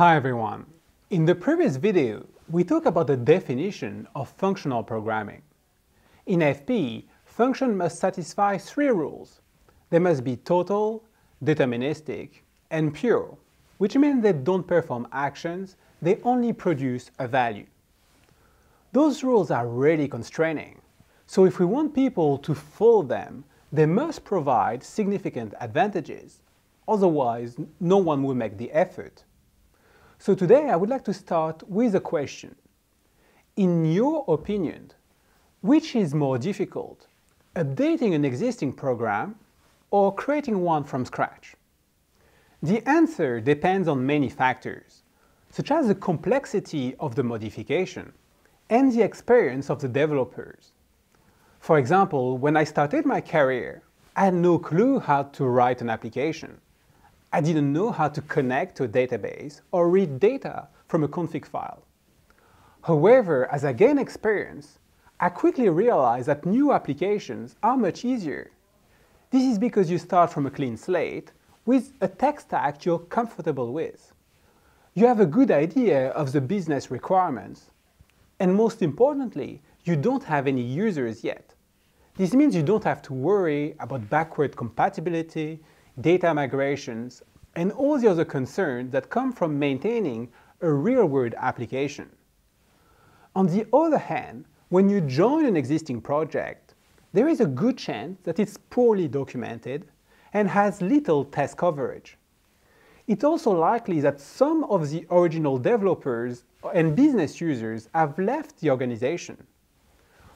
Hi everyone. In the previous video, we talked about the definition of functional programming. In FP, function must satisfy three rules. They must be total, deterministic, and pure, which means they don't perform actions, they only produce a value. Those rules are really constraining, so if we want people to follow them, they must provide significant advantages, otherwise no one will make the effort. So today I would like to start with a question. In your opinion, which is more difficult, updating an existing program or creating one from scratch? The answer depends on many factors, such as the complexity of the modification and the experience of the developers. For example, when I started my career, I had no clue how to write an application. I didn't know how to connect to a database or read data from a config file. However, as I gain experience, I quickly realized that new applications are much easier. This is because you start from a clean slate with a tech stack you're comfortable with. You have a good idea of the business requirements. And most importantly, you don't have any users yet. This means you don't have to worry about backward compatibility, data migrations, and all the other concerns that come from maintaining a real-world application. On the other hand, when you join an existing project, there is a good chance that it's poorly documented and has little test coverage. It's also likely that some of the original developers and business users have left the organization.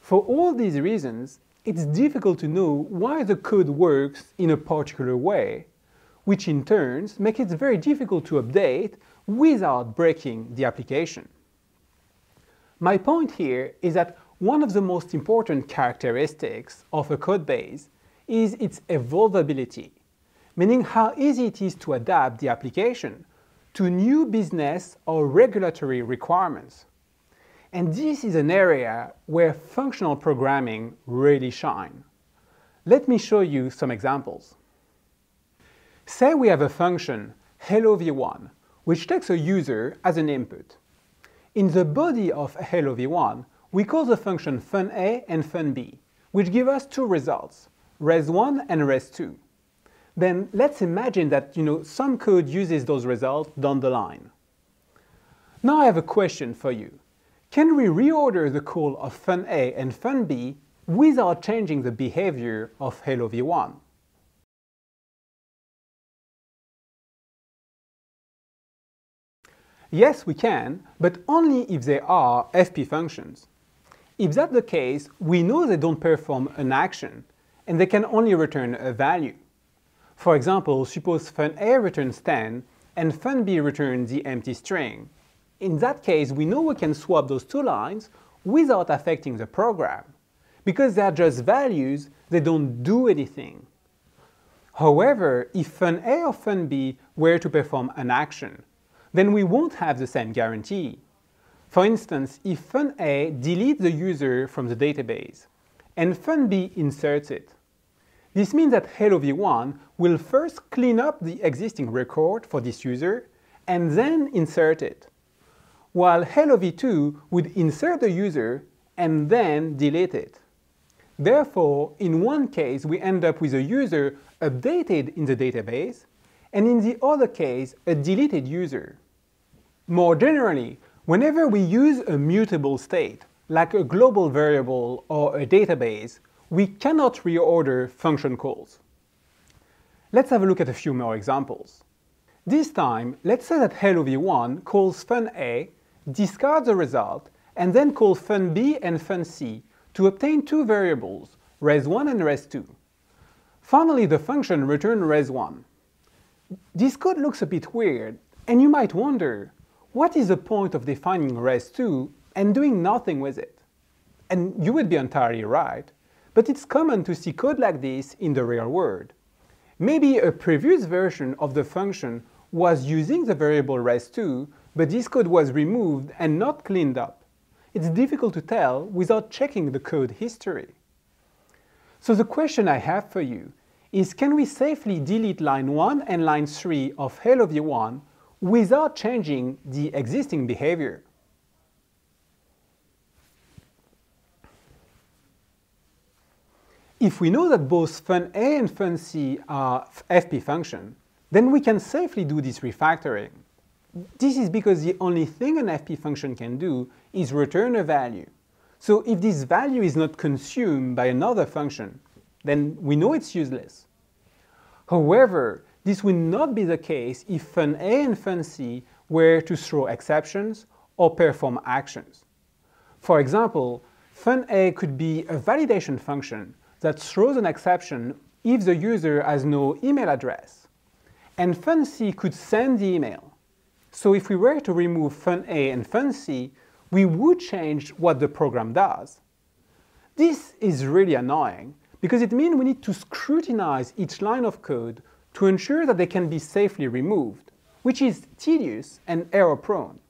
For all these reasons, it's difficult to know why the code works in a particular way, which in turn makes it very difficult to update without breaking the application. My point here is that one of the most important characteristics of a code base is its evolvability, meaning how easy it is to adapt the application to new business or regulatory requirements. And this is an area where functional programming really shines. Let me show you some examples. Say we have a function, hello v1, which takes a user as an input. In the body of hello v1, we call the function fun_a and fun_b, which give us two results, res1 and res2. Then let's imagine that you know, some code uses those results down the line. Now I have a question for you. Can we reorder the call of fun A and fun B without changing the behavior of hello v1? Yes, we can, but only if they are FP functions. If that's the case, we know they don't perform an action, and they can only return a value. For example, suppose fun A returns 10 and fun B returns the empty string. In that case, we know we can swap those two lines without affecting the program. Because they are just values, they don't do anything. However, if fun_a or fun B were to perform an action, then we won't have the same guarantee. For instance, if fun A deletes the user from the database, and fun B inserts it, this means that hello v1 will first clean up the existing record for this user and then insert it while hello v2 would insert the user and then delete it. Therefore, in one case we end up with a user updated in the database, and in the other case a deleted user. More generally, whenever we use a mutable state, like a global variable or a database, we cannot reorder function calls. Let's have a look at a few more examples. This time, let's say that hello v1 calls fun_a discard the result, and then call fun_b and fun_c to obtain two variables, res1 and res2. Finally, the function returns res1. This code looks a bit weird, and you might wonder, what is the point of defining res2 and doing nothing with it? And you would be entirely right, but it's common to see code like this in the real world. Maybe a previous version of the function was using the variable res2 but this code was removed and not cleaned up. It's difficult to tell without checking the code history. So the question I have for you is can we safely delete line 1 and line 3 of hello v1 without changing the existing behavior. If we know that both fun A and fun C are FP functions, then we can safely do this refactoring. This is because the only thing an FP function can do is return a value. So if this value is not consumed by another function, then we know it's useless. However, this will not be the case if fun A and fun C were to throw exceptions or perform actions. For example, fun A could be a validation function that throws an exception if the user has no email address. And fun C could send the email. So if we were to remove fun A and fun C, we would change what the program does. This is really annoying because it means we need to scrutinize each line of code to ensure that they can be safely removed, which is tedious and error-prone.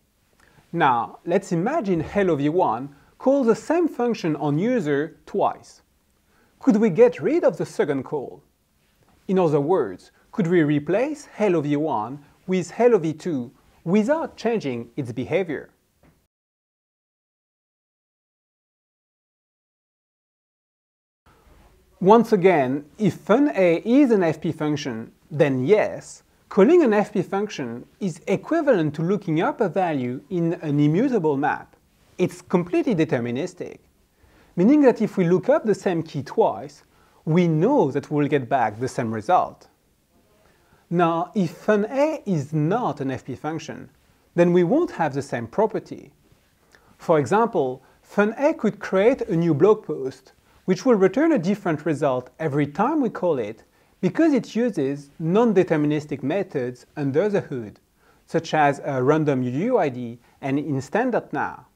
Now, let's imagine Hello v1 calls the same function on user twice. Could we get rid of the second call? In other words, could we replace Hello v1 with Hello v2 without changing its behavior? Once again, if fun_a is an FP function, then yes, calling an FP function is equivalent to looking up a value in an immutable map. It's completely deterministic meaning that if we look up the same key twice, we know that we'll get back the same result. Now, if fun A is not an FP function, then we won't have the same property. For example, fun A could create a new blog post, which will return a different result every time we call it because it uses non-deterministic methods under the hood, such as a random UUID and instant.now.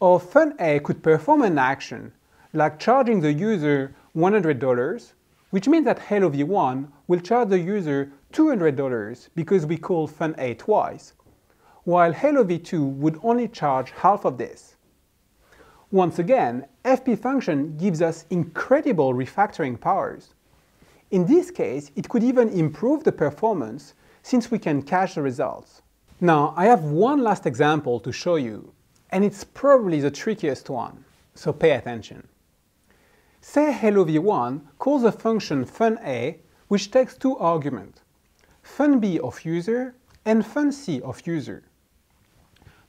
Or fun A could perform an action, like charging the user $100, which means that Hello v1 will charge the user $200 because we call fun_a twice, while Hello v2 would only charge half of this. Once again, FP function gives us incredible refactoring powers. In this case, it could even improve the performance since we can cache the results. Now, I have one last example to show you, and it's probably the trickiest one, so pay attention. Say hello v1 calls a function fun a which takes two arguments, fun_b of user and fun_c of user.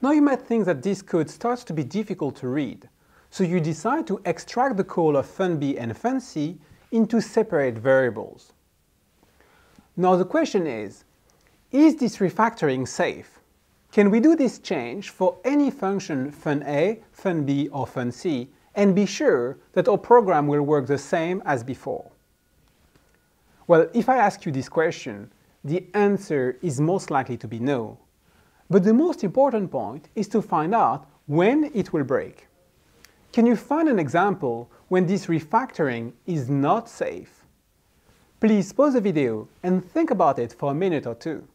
Now you might think that this code starts to be difficult to read, so you decide to extract the call of fun_b and fun_c into separate variables. Now the question is, is this refactoring safe? Can we do this change for any function fun A, fun B or fun C and be sure that our program will work the same as before? Well, if I ask you this question, the answer is most likely to be no. But the most important point is to find out when it will break. Can you find an example when this refactoring is not safe? Please pause the video and think about it for a minute or two.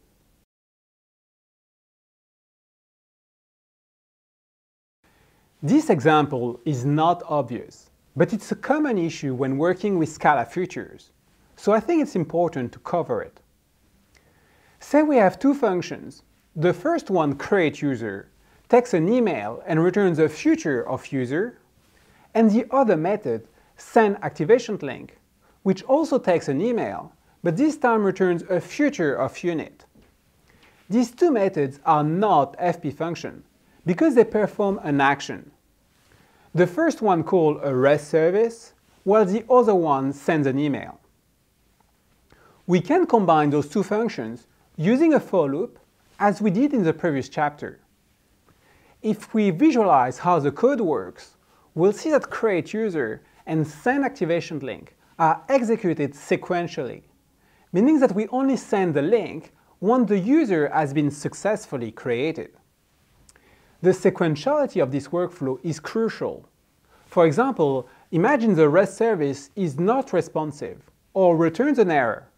This example is not obvious, but it's a common issue when working with Scala futures, so I think it's important to cover it. Say we have two functions. The first one, createUser, takes an email and returns a future of user, and the other method, sendActivationLink, which also takes an email, but this time returns a future of unit. These two methods are not FP functions, because they perform an action. The first one calls a REST service, while the other one sends an email. We can combine those two functions using a for loop, as we did in the previous chapter. If we visualize how the code works, we'll see that createUser and sendActivationLink are executed sequentially, meaning that we only send the link once the user has been successfully created. The sequentiality of this workflow is crucial. For example, imagine the REST service is not responsive or returns an error.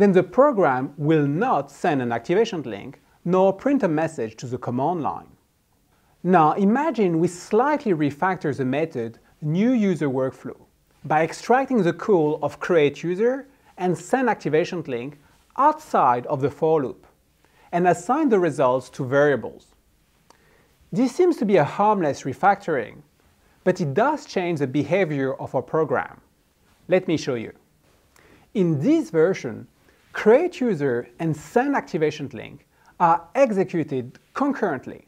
Then the program will not send an activation link nor print a message to the command line. Now imagine we slightly refactor the method new user workflow by extracting the call of create user and send activation link outside of the for loop and assign the results to variables. This seems to be a harmless refactoring, but it does change the behavior of our program. Let me show you. In this version, create user and send activation link are executed concurrently.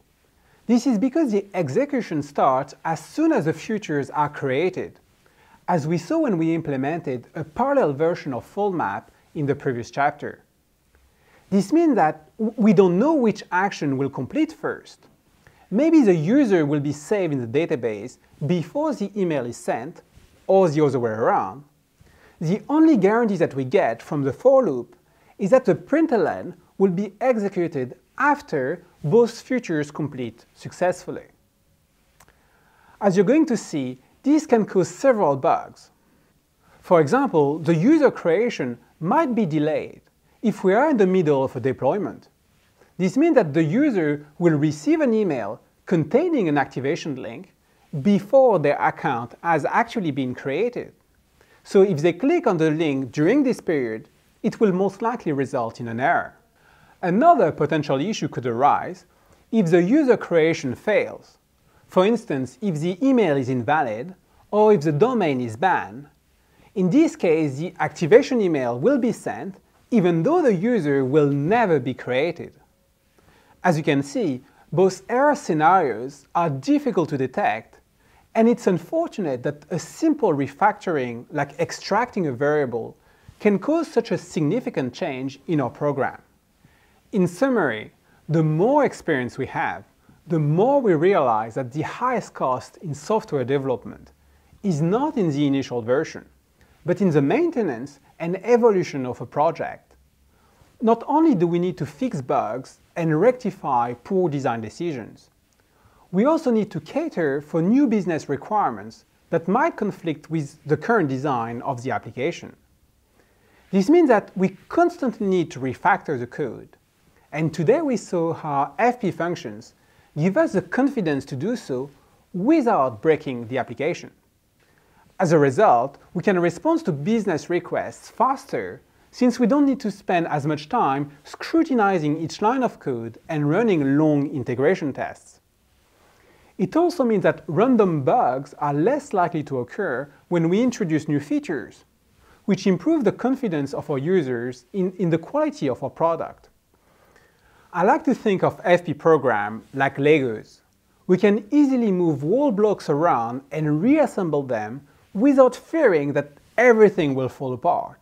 This is because the execution starts as soon as the futures are created, as we saw when we implemented a parallel version of FoldMap in the previous chapter. This means that we don't know which action will complete first. Maybe the user will be saved in the database before the email is sent, or the other way around. The only guarantee that we get from the for loop is that the println will be executed after both futures complete successfully. As you're going to see, this can cause several bugs. For example, the user creation might be delayed if we are in the middle of a deployment. This means that the user will receive an email containing an activation link before their account has actually been created. So if they click on the link during this period, it will most likely result in an error. Another potential issue could arise if the user creation fails. For instance, if the email is invalid or if the domain is banned. In this case, the activation email will be sent even though the user will never be created. As you can see, both error scenarios are difficult to detect, and it's unfortunate that a simple refactoring like extracting a variable can cause such a significant change in our program. In summary, the more experience we have, the more we realize that the highest cost in software development is not in the initial version, but in the maintenance and evolution of a project. Not only do we need to fix bugs and rectify poor design decisions, we also need to cater for new business requirements that might conflict with the current design of the application. This means that we constantly need to refactor the code and today we saw how FP functions give us the confidence to do so without breaking the application. As a result, we can respond to business requests faster since we don't need to spend as much time scrutinizing each line of code and running long integration tests. It also means that random bugs are less likely to occur when we introduce new features, which improve the confidence of our users in, in the quality of our product. I like to think of FP program like Legos. We can easily move wall blocks around and reassemble them without fearing that everything will fall apart.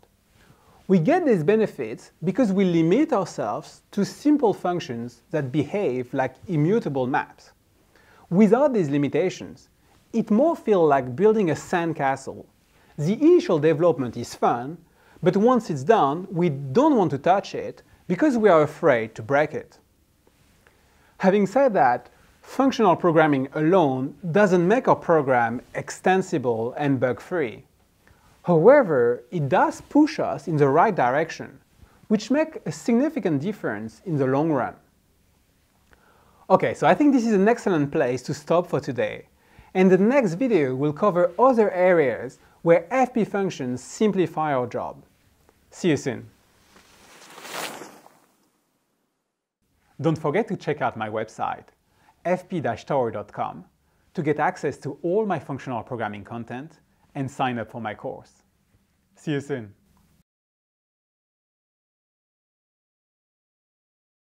We get these benefits because we limit ourselves to simple functions that behave like immutable maps. Without these limitations, it more feels like building a sandcastle. The initial development is fun, but once it's done, we don't want to touch it because we are afraid to break it. Having said that, functional programming alone doesn't make our program extensible and bug-free. However, it does push us in the right direction, which makes a significant difference in the long run. Okay, so I think this is an excellent place to stop for today. And the next video will cover other areas where FP functions simplify our job. See you soon. Don't forget to check out my website, fp-tower.com, to get access to all my functional programming content and sign up for my course. See you soon.